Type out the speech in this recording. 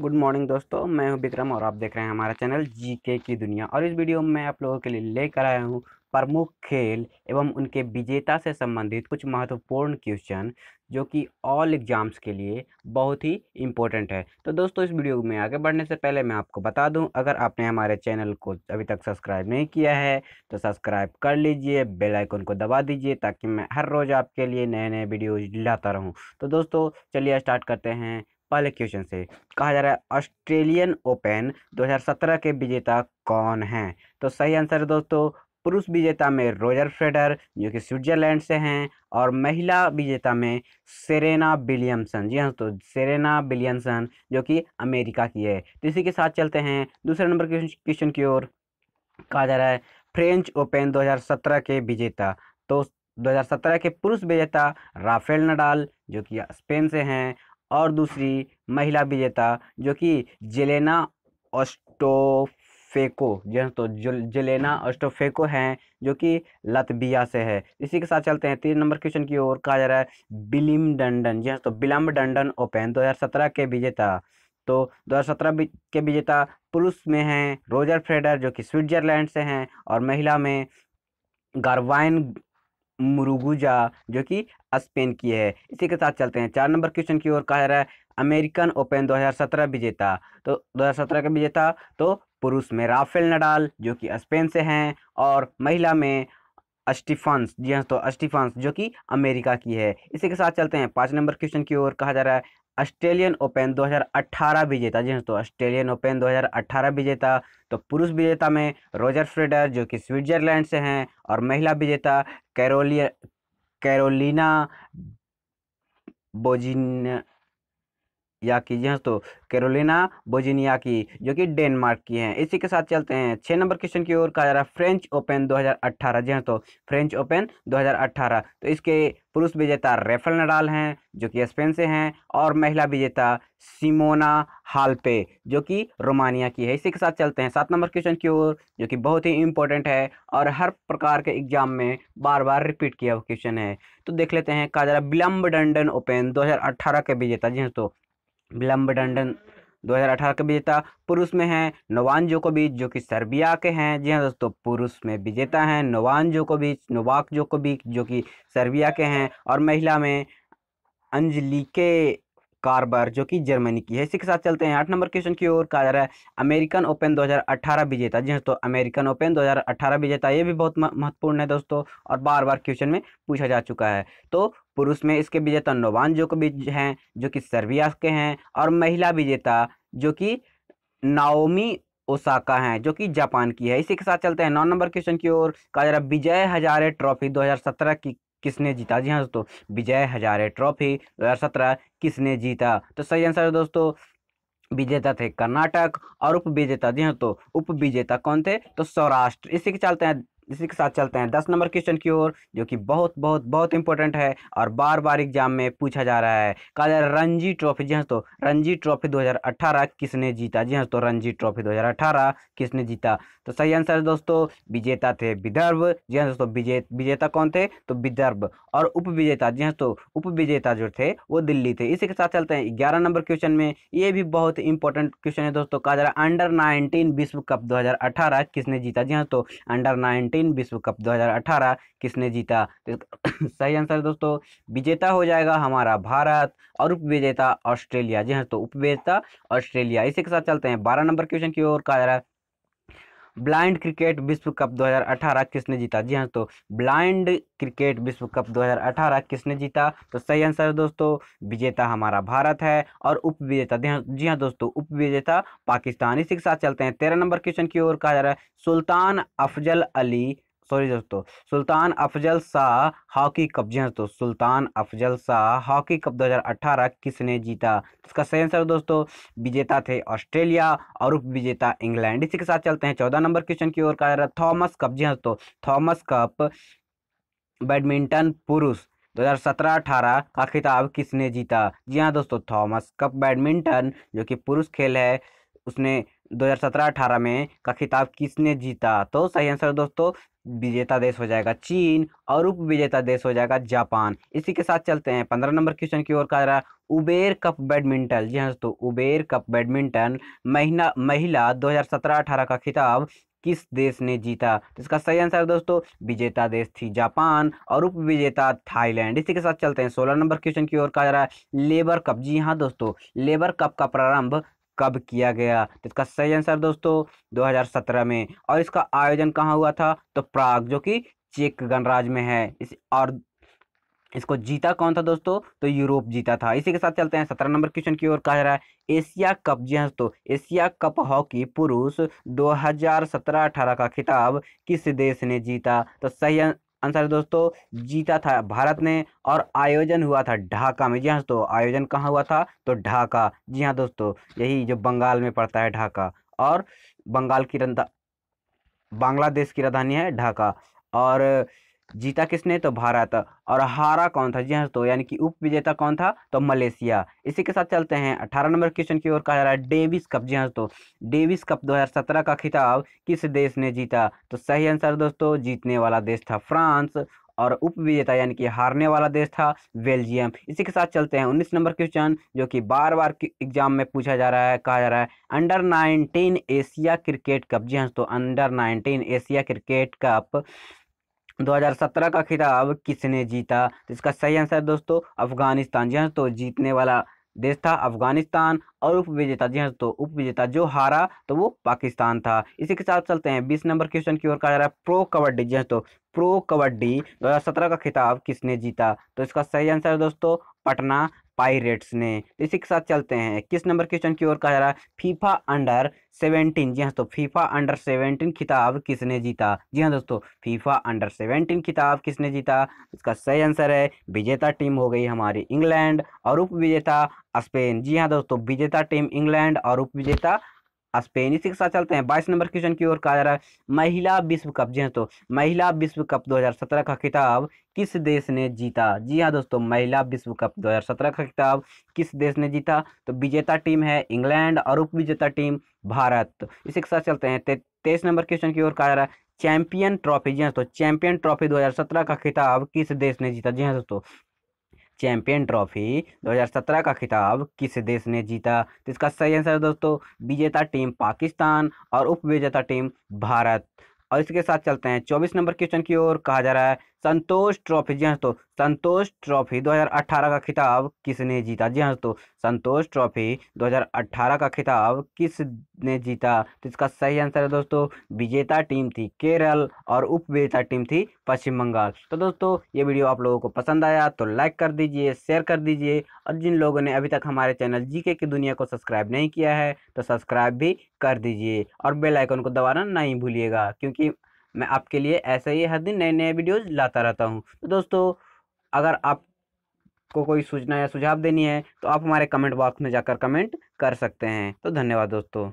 Good morning दोस्तों, मैं हूँ विक्रम और आप देख रहे हैं हमारा चैनल जीके की दुनिया। और इस वीडियो में मैं आप लोगों के लिए लेकर आया हूँ प्रमुख खेल एवं उनके विजेता से संबंधित कुछ महत्वपूर्ण क्वेश्चन, जो कि ऑल एग्ज़ाम्स के लिए बहुत ही इम्पोर्टेंट है। तो दोस्तों, इस वीडियो में आगे बढ़ने से पहले मैं आपको बता दूँ, अगर आपने हमारे चैनल को अभी तक सब्सक्राइब नहीं किया है तो सब्सक्राइब कर लीजिए, बेल आइकन को दबा दीजिए, ताकि मैं हर रोज़ आपके लिए नए नए वीडियो लाता रहूँ। तो दोस्तों, चलिए स्टार्ट करते हैं। पहले क्वेश्चन से। कहा जा रहा है ऑस्ट्रेलियन ओपन 2017 के विजेता कौन हैं? तो सही आंसर है दोस्तों, पुरुष विजेता में रोजर फ्रेडर जो कि स्विट्जरलैंड से हैं, और महिला विजेता में सेरेना विलियमसन जी हाँ तो सेरेना विलियमसन जो कि अमेरिका की है। तो इसी के साथ चलते हैं, दूसरे नंबर क्वेश्चन की ओर। कहा जा रहा है फ्रेंच ओपन 2017 के विजेता। तो 2017 के पुरुष विजेता राफेल नडाल, जो कि स्पेन से हैं और दूसरी महिला विजेता जो कि जेलेना ऑस्टोफेको जो तो जेलेना ऑस्टोफेको हैं, जो कि लतबिया से है। इसी के साथ चलते हैं तीन नंबर क्वेश्चन की ओर, कहा जा रहा है बिलिम डंडन जी तो बिलम डंडन ओपन 2017 के विजेता। तो 2017 के विजेता पुरुष में हैं रोजर फ्रेडर जो कि स्विट्जरलैंड से हैं, और महिला में गारवाइन मुरुगुजा, जो कि स्पेन की है। इसी के साथ चलते हैं। चार नंबर क्वेश्चन की ओर कह रहा है, अमेरिकन ओपन 2017 विजेता। तो 2017 का विजेता तो पुरुष में राफेल नडाल, जो कि स्पेन से हैं, और महिला में अस्टिफांस जी हाँ तो अस्टिफांस जो कि अमेरिका की है। इसी के साथ चलते हैं। पाँच नंबर क्वेश्चन की ओर कहा जा रहा है ऑस्ट्रेलियन ओपन 2018 विजेता, जी हाँ तो ऑस्ट्रेलियन ओपन 2018 विजेता तो पुरुष विजेता में रोजर फ्रेडर जो कि स्विट्जरलैंड से हैं, और महिला विजेता कैरोलिया, कैरोलिना बोजिन या की जी हाँ तो कैरोलिना, बोजिनिया की, जो कि डेनमार्क की हैं। इसी के साथ चलते हैं। छः नंबर क्वेश्चन की ओर कहा जा रहा है, फ्रेंच ओपन 2018 जी हाँ तो फ्रेंच ओपन 2018 तो इसके पुरुष विजेता रेफल नडाल हैं, जो कि स्पेन से हैं, और महिला विजेता सिमोना हालपे, जो कि रोमानिया की है। इसी के साथ चलते हैं। सात नंबर क्वेश्चन की ओर, जो कि बहुत ही इंपॉर्टेंट है, और हर प्रकार के एग्ज़ाम में बार बार रिपीट किया हुआ क्वेश्चन है। तो देख लेते हैं, कहा जा रहा है विलम्ब डंडन ओपन दो हज़ार अठारह के विजेता जी हाँ तो विलम्ब डंडन 2018 के विजेता पुरुष में हैं नोवान जोकोविच, जो कि सर्बिया के हैं। जी हाँ दोस्तों, पुरुष में विजेता हैं नोवान जोकोविच, नोवाक जोकोविच, जो कि सर्बिया के हैं। और महिला में अंजलिके कार्बर जो कि जर्मनी की है। इसी के साथ चलते हैं। आठ नंबर क्वेश्चन की ओर कहा जा रहा है, अमेरिकन ओपन 2018 विजेता। जी हाँ तो अमेरिकन ओपन 2018 विजेता, ये भी बहुत महत्वपूर्ण है दोस्तों और बार बार क्वेश्चन में पूछा जा चुका है। तो पुरुष में इसके विजेता नोवान जोकोविच हैं, जो कि सर्बिया के हैं और महिला विजेता, जो कि नाओमी ओसाका हैं, जो कि जापान की है। इसी के साथ चलते हैं। नौ नंबर क्वेश्चन की ओर कहा जा रहा है, विजय हजारे ट्रॉफी 2017 की किसने जीता? जी हाँ दोस्तों, विजय हजारे ट्रॉफी, दो हज़ार सत्रह किसने जीता? तो सही आंसर है दोस्तों, विजेता थे कर्नाटक और उप विजेता, जी हाँ तो उप विजेता कौन थे? तो सौराष्ट्र। इसी के चलते हैं इसी के साथ चलते हैं दस नंबर क्वेश्चन की ओर, जो कि बहुत बहुत बहुत इंपॉर्टेंट है और बार बार एग्ज़ाम में पूछा जा रहा है। कहा जा रहा है रणजी ट्रॉफी, जी हाँ तो रणजी ट्रॉफी 2018 किसने जीता? जी हाँ तो रणजी ट्रॉफी 2018 किसने जीता? तो सही आंसर है दोस्तों, विजेता थे विदर्भ। जी हाँ दोस्तों, विजे, विजेता कौन थे? तो विदर्भ और उप विजेता जी हाँ तो उप विजेता जो थे, वो दिल्ली थे। इसी के साथ चलते हैं ग्यारह नंबर क्वेश्चन में, ये भी बहुत इंपॉर्टेंट क्वेश्चन है दोस्तों। कहा जा रहा है अंडर नाइनटीन विश्व कप दो हज़ार अठारह किसने जीता? जी हाँ तो अंडर नाइनटीन नाइनटीन विश्व कप 2018 किसने जीता? तो सही आंसर दोस्तों, विजेता हो जाएगा हमारा भारत और उप विजेता ऑस्ट्रेलिया। जी हाँ तो उप विजेता ऑस्ट्रेलिया। इसी के साथ चलते हैं बारह नंबर क्वेश्चन की ओर, कहा जा रहा है? ब्लाइंड क्रिकेट विश्व कप 2018 किसने जीता? जी हाँ तो ब्लाइंड क्रिकेट विश्व कप 2018 किसने जीता? तो सही आंसर है दोस्तों, विजेता हमारा भारत है और उप विजेता जी हाँ दोस्तों, उप विजेता पाकिस्तान। इसी के साथ चलते हैं, तेरह नंबर क्वेश्चन की ओर कहा जा रहा है, सुल्तान अफजल अली सॉरी दोस्तों, सुल्तान अफजल शाह हॉकी कप, जी हाँ तो सुल्तान अफजल शाह हॉकी कप 2018 किसने जीता? इसका सही आंसर दोस्तों, विजेता थे ऑस्ट्रेलिया और उप विजेता इंग्लैंड। इसी के साथ चलते हैं चौदह नंबर क्वेश्चन की ओर कहा जा रहा थॉमस कप, जी हाँ तो थॉमस कप बैडमिंटन पुरुष 2017-18 का खिताब किसने जीता? जी हाँ दोस्तों, थॉमस कप बैडमिंटन, जो कि पुरुष खेल है, उसने 2017-18 में का खिताब किसने जीता? तो सही आंसर दोस्तों, विजेता देश हो जाएगा चीन और उप विजेता देश हो जाएगा जापान। इसी के साथ चलते हैं, पंद्रह नंबर क्वेश्चन की ओर कहा रहा उबेर कप बैडमिंटन। जी हाँ दोस्तों, उबेर कप बैडमिंटन महीना, महिला 2017-18 का खिताब किस देश ने जीता? तो इसका सही आंसर दोस्तों, विजेता देश थी जापान और उप विजेता थाईलैंड। इसी के साथ चलते हैं, सोलह नंबर क्वेश्चन की ओर कहा जा रहा है, लेबर कप। जी हाँ दोस्तों, लेबर कप का प्रारंभ कब किया गया? तो इसका सही आंसर दोस्तों 2017 में। और इसका आयोजन कहाँ हुआ था? तो प्राग, जो कि चेक गणराज्य में है। इस और इसको जीता कौन था दोस्तों? तो यूरोप जीता था। इसी के साथ चलते हैं। सत्रह नंबर क्वेश्चन की ओर कहा रहा है। एशिया कप जी हाँ तो एशिया कप हॉकी पुरुष 2017-18 का खिताब किस देश ने जीता? तो सही आंसर दोस्तों, जीता था भारत ने और आयोजन हुआ था ढाका में। जी हाँ दोस्तों, आयोजन कहाँ हुआ था? तो ढाका। जी हाँ दोस्तों, यही जो बंगाल में पड़ता है ढाका। और बंगाल की बांग्लादेश की राजधानी है ढाका। और जीता किसने? तो भारत। और हारा कौन था? जी हाँ तो यानी कि उप विजेता कौन था? तो मलेशिया। इसी के साथ चलते हैं। अठारह नंबर क्वेश्चन की ओर कहा जा रहा है, डेविस कप। जी हाँ तो डेविस कप 2017 का खिताब किस देश ने जीता? तो सही आंसर दोस्तों, जीतने वाला देश था फ्रांस। और उप विजेता यानी कि हारने वाला देश था बेल्जियम। इसी के साथ चलते हैं उन्नीस नंबर क्वेश्चन, जो कि बार बार एग्ज़ाम में पूछा जा रहा है, कहा जा रहा है, under nineteen Asia cricket cup. जी हाँ तो under nineteen Asia cricket cup 2017 का खिताब किसने जीता? तो इसका सही आंसर दोस्तों, अफ़गानिस्तान। जी हाँ तो जीतने वाला देश था अफ़गानिस्तान और उप विजेता जी हाँ तो उप विजेता जो हारा तो वो पाकिस्तान था। इसी के साथ चलते हैं, बीस नंबर क्वेश्चन की ओर कहा जा रहा है, प्रो कबड्डी। जी हाँ तो प्रो कबड्डी 2017 का खिताब किसने जीता? तो इसका सही आंसर दोस्तों, पटना पायरेट्स ने। इसी के साथ चलते हैं। किस नंबर क्वेश्चन की ओर कहा रहा है फीफा अंडर सेवेंटीन जी हाँ दोस्तों फीफा अंडर सेवेंटीन खिताब किसने जीता? जी हाँ दोस्तों फीफा अंडर सेवेंटीन खिताब किसने जीता? इसका सही आंसर है, विजेता टीम हो गई हमारी इंग्लैंड और उप विजेता स्पेन जी हाँ दोस्तों, विजेता टीम इंग्लैंड और उप विजेता स्पेन इसी के साथ चलते हैं। बाईस नंबर क्वेश्चन की ओर कहा जा रहा है, महिला विश्व कप, जी हाँ तो महिला विश्व कप 2017 का खिताब किस देश ने जीता? जी हाँ दोस्तों, महिला विश्व कप 2017 का खिताब किस देश ने जीता? तो विजेता टीम है इंग्लैंड और उप विजेता टीम भारत। इसी के साथ चलते हैं तेईस नंबर क्वेश्चन की ओर कहा जा रहा है, चैंपियन ट्रॉफी, जी हाँ दोस्तों चैंपियन ट्रॉफी 2017 का खिताब किस देश ने जीता? जी हाँ दोस्तों चैंपियन ट्रॉफी 2017 का खिताब किस देश ने जीता? तो इसका सही आंसर है दोस्तों, विजेता टीम पाकिस्तान और उप विजेता टीम भारत। और इसके साथ चलते हैं चौबीस नंबर क्वेश्चन की ओर कहा जा रहा है संतोष ट्रॉफी जी हाँ तो संतोष ट्रॉफी 2018 का खिताब किसने जीता? जी हाँ तो संतोष ट्रॉफी 2018 का खिताब किसने जीता? तो इसका सही आंसर है दोस्तों, विजेता टीम थी केरल और उप विजेता टीम थी पश्चिम बंगाल। तो दोस्तों, ये वीडियो आप लोगों को पसंद आया तो लाइक कर दीजिए, शेयर कर दीजिए और जिन लोगों ने अभी तक हमारे चैनल जीके की दुनिया को सब्सक्राइब नहीं किया है तो सब्सक्राइब भी कर दीजिए और बेल आइकन को दबाना नहीं भूलिएगा, क्योंकि मैं आपके लिए ऐसे ही हर दिन नए नए वीडियोज़ लाता रहता हूँ। तो दोस्तों, अगर आपको कोई सूचना या सुझाव देनी है तो आप हमारे कमेंट बॉक्स में जाकर कमेंट कर सकते हैं। तो धन्यवाद दोस्तों।